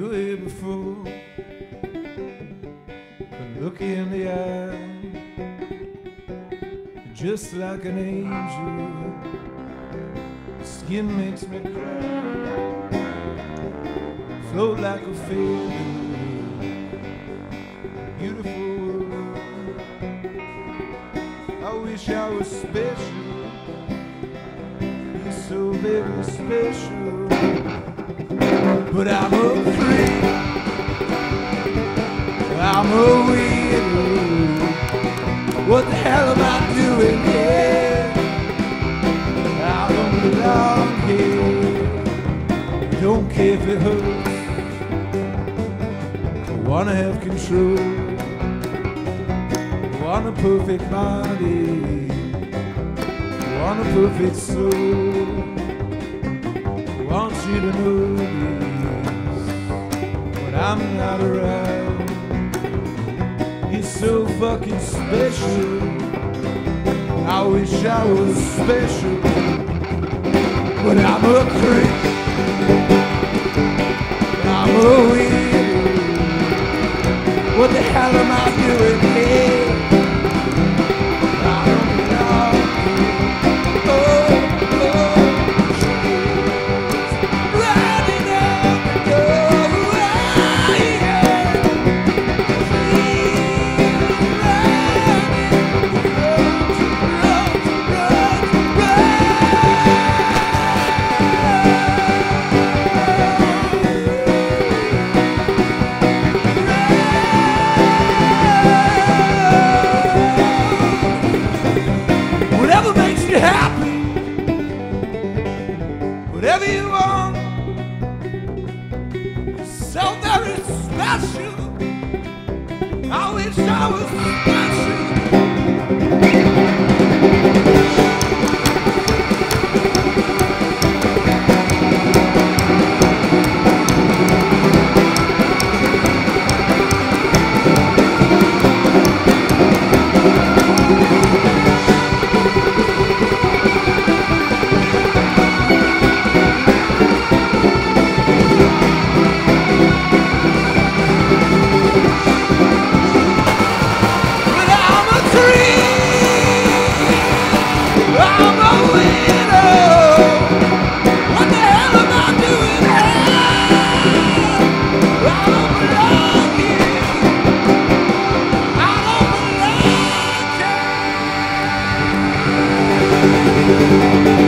beautiful. But look in the eye, just like an angel. Skin makes me cry, float like a feather. Beautiful. I wish I was special. You're so very special. But I'm a I'm a. What the hell am I doing here? I don't belong here. Don't care if it hurts. I wanna have control. I want a perfect body. I want a perfect soul. I want you to know this when I'm not around. So fucking special. I wish I was special, but I'm a creep. I'm a weirdo. What the hell am I whatever you want, so very special. I wish I was special. Don't belong here.